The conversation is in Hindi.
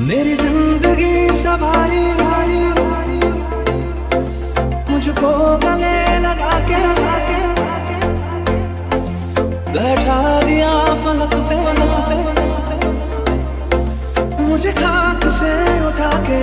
मेरी ज़िंदगी सवारी, हारी मुझको गले लगा के। बैठा दिया फलक पे फलक पे। मुझे खाक से उठा के